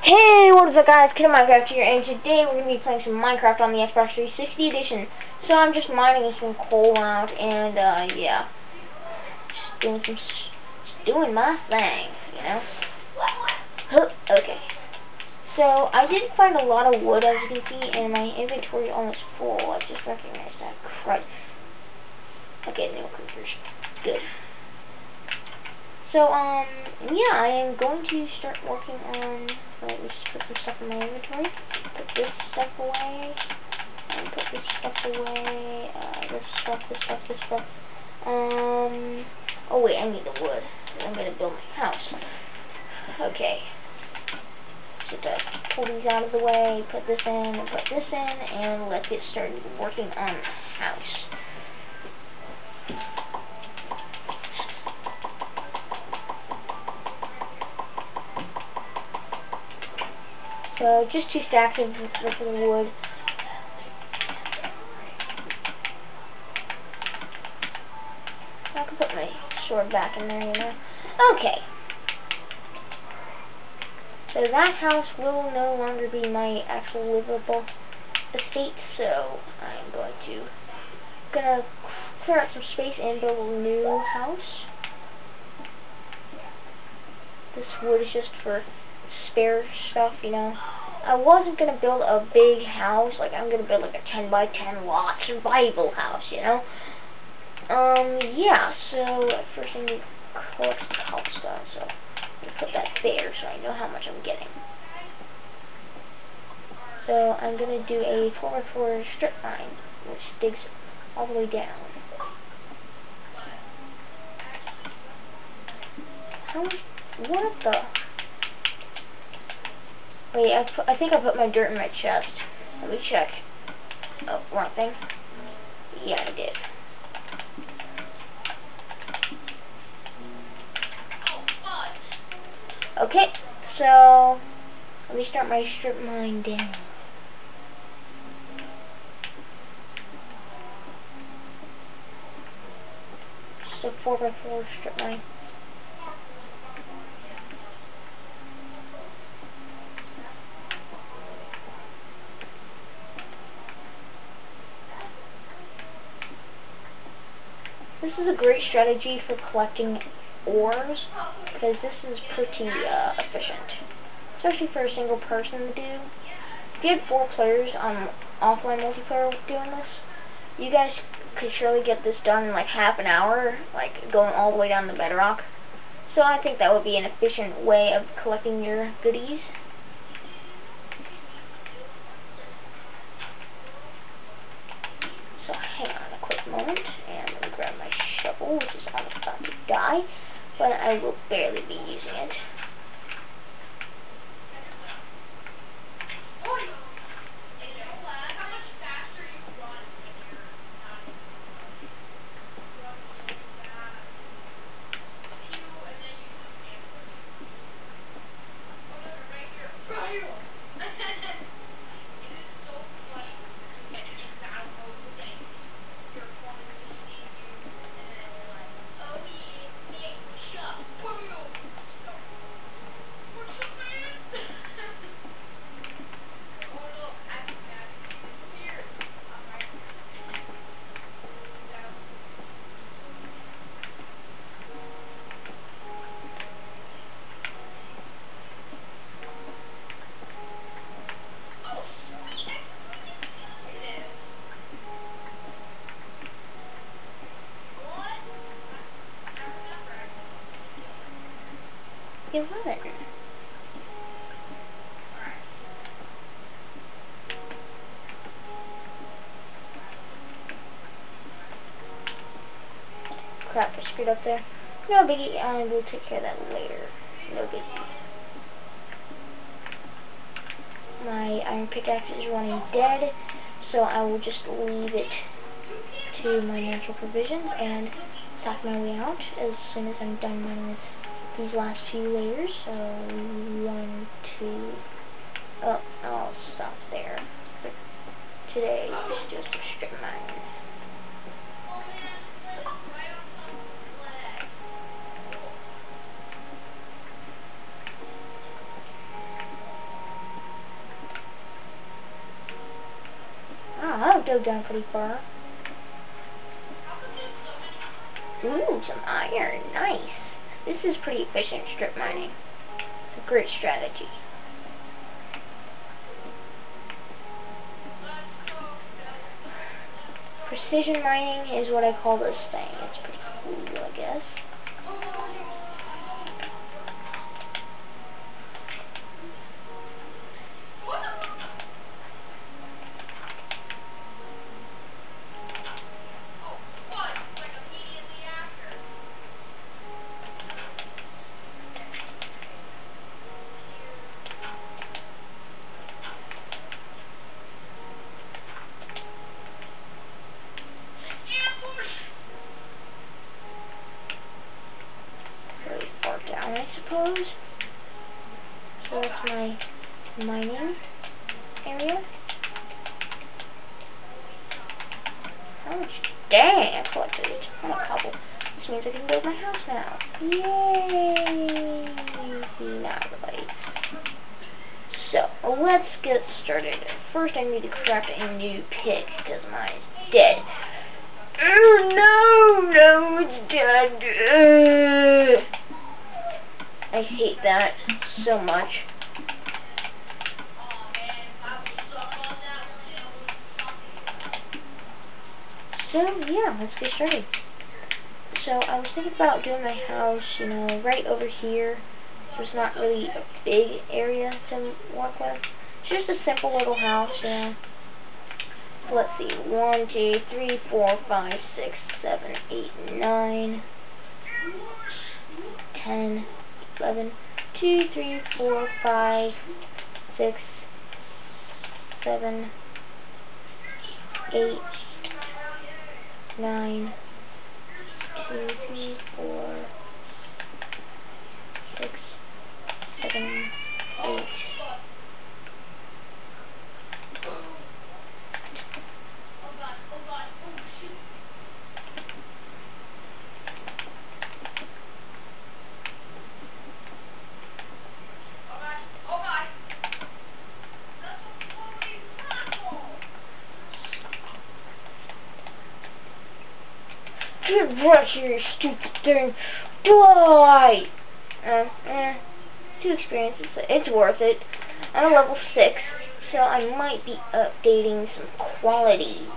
Hey, what is up guys, Kid of Minecraft here, and today we're going to be playing some Minecraft on the Xbox 360 edition. So I'm just mining some coal out, and uh, yeah, just doing some, just doing my thing, you know? Okay. So, I did find a lot of wood, as you can see, and my inventory almost full. I just recognized that. Crud. Okay, no creepers. Good. So, um, yeah, I am going to start working on, let me put some stuff in my inventory, put this stuff away, and put this stuff away, uh, this stuff, this stuff, this stuff, um, oh wait, I need the wood, I'm going to build my house. Okay. So just pull these out of the way, put this in, put this in, and let's get started working on the house. So just two stacks of wood. I can put my sword back in there, you know. Okay. So that house will no longer be my actual livable estate, so I'm going to gonna clear out some space and build a new house. This wood is just for spare stuff, you know. I wasn't to build a big house, like I'm to build like a 10 by 10 lot survival house, you know. Um, yeah, so first I need collect cobblestone, so I'm put that there so I know how much I'm getting. So I'm to do a 4x4 strip mine, which digs all the way down. How, what the... Wait, I, I think I put my dirt in my chest. Let me check. Oh, wrong thing. Yeah, I did. Okay, so let me start my strip mine down. Just a 4x4 strip mine. This is a great strategy for collecting ores, because this is pretty uh, efficient. Especially for a single person to do. If you had four players on offline multiplayer doing this, you guys could surely get this done in like half an hour, like going all the way down the bedrock. So I think that would be an efficient way of collecting your goodies. Crap, I screwed up there. No biggie, I will take care of that later. No biggie. My iron pickaxe is running dead, so I will just leave it to my natural provisions and stock my way out as soon as I'm done mining this these last few layers, so one, two, oh, I'll stop there. But today is just a strip mine. Ah, I've go down pretty far. Ooh, some iron, nice. This is pretty efficient strip mining. It's a great strategy. Precision mining is what I call this thing. It's pretty cool, I guess. Mining area. How much? Dang, I collected a ton of cobble. This means I can build my house now. Yay! Not really. So, let's get started. First, I need to craft a new pick, because mine's dead. Oh, no! No, it's dead! I hate that so much. So, yeah, let's get started. So, I was thinking about doing my house, you know, right over here. So it's not really a big area to work with. It's just a simple little house, yeah. let's see. One, two, three, four, five, six, seven, eight, nine, ten, eleven, two, three, four, five, six, seven, eight, nine, two, three, four, six, seven, eight. Get right here, you stupid thing. Die! Uh, eh. Two experiences. It's worth it. I'm a level 6, so I might be updating some qualities.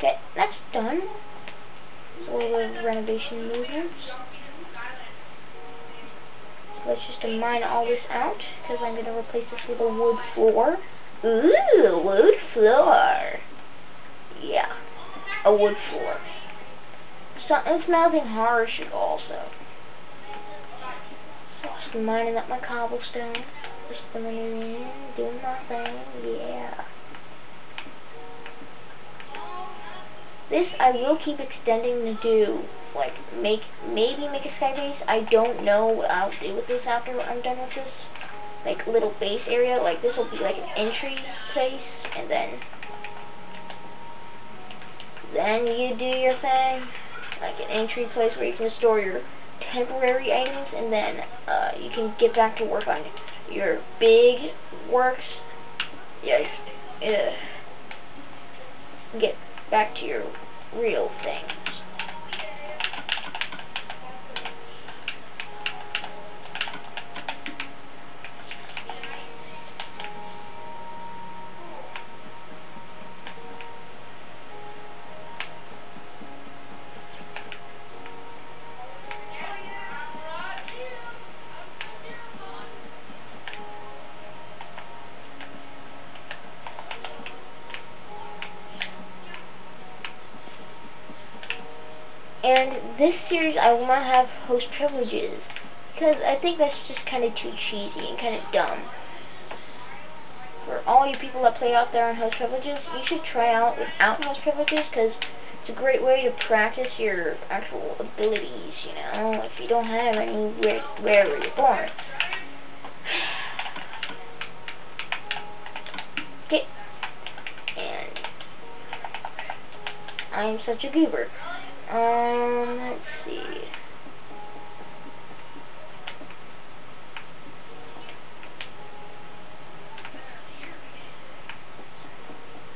Whew. done. all the renovation movements. Let's just mine all this out, because I'm going to replace this with a wood floor. Ooh, wood floor. Yeah, a wood floor. So, it's nothing harsh at all, so. so just mining up my cobblestone. Just doing my thing, yeah. This I will keep extending to do, like, make, maybe make a sky base. I don't know what I'll do with this after I'm done with this, like, little base area. Like, this will be, like, an entry place, and then, then you do your thing, like an entry place where you can store your temporary items, and then, uh, you can get back to work on your big works. Yes. Yeah. Get back to your real thing. And this series, I will not have host privileges. Because I think that's just kind of too cheesy and kind of dumb. For all you people that play out there on host privileges, you should try out without host privileges, because it's a great way to practice your actual abilities, you know, if you don't have any where, wherever you're born. Okay. And I'm such a goober. Um, let's see.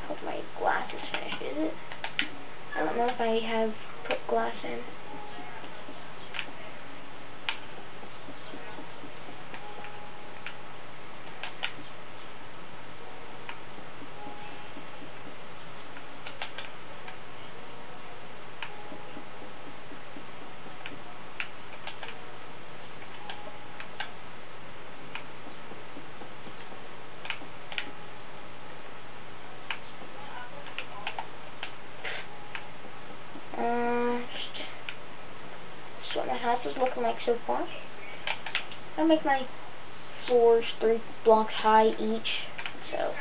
Hope my glass is finished, is it? I don't know if I have put glass in. House is looking like so far. I'll make my floors three blocks high each, so.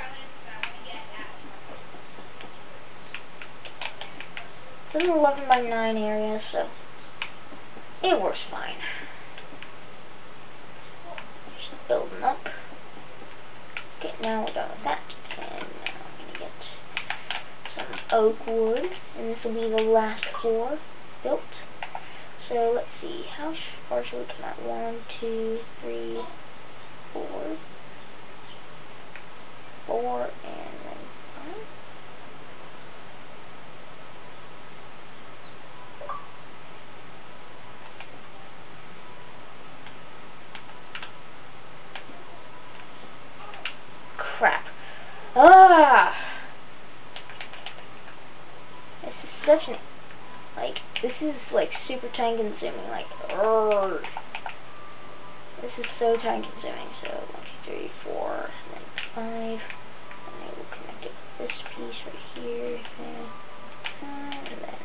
It's an 11 by 9 area, so it works fine. Just building up. Okay, now we're done with that. And now I'm going to get some oak wood, and this will be the last floor built. So let's see, how far should we come out? One, two, three, four, four, and then five. Crap. Ah! This is such an like, this is, like, super time consuming, like. This is so time consuming, so, one, two, three, four, and then five, and then we'll connect it with this piece right here, and, and then,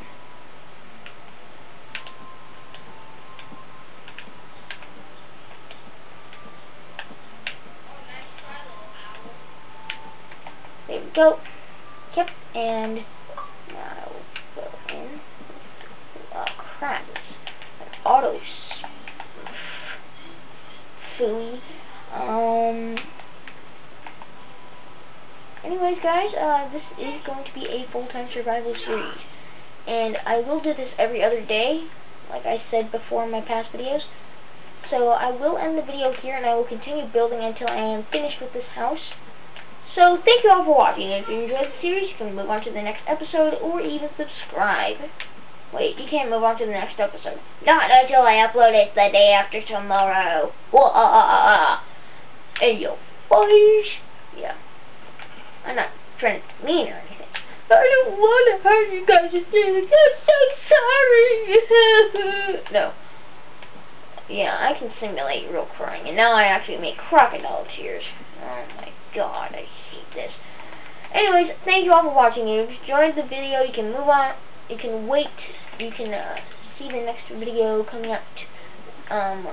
there we go, yep, and now we'll go in, Oh crap. An auto fooey. Um anyways guys, uh this is going to be a full-time survival series. And I will do this every other day, like I said before in my past videos. So I will end the video here and I will continue building until I am finished with this house. So thank you all for watching. If you enjoyed the series, you can move on to the next episode or even subscribe. Wait, you can't move on to the next episode. Not until I upload it the day after tomorrow. Whoa, ah, ah, ah, and you'll boys. Yeah. I'm not trying to mean or anything. I don't want to hurt you guys'. I'm so sorry. no. Yeah, I can simulate real crying, and now I actually make crocodile tears. Oh my god, I hate this. Anyways, thank you all for watching. If you enjoyed the video, you can move on. You can wait you can uh, see the next video coming out um,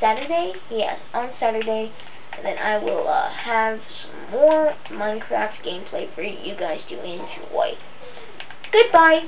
Saturday. Yes, on Saturday. And then I will uh, have some more Minecraft gameplay for you guys to enjoy. Goodbye.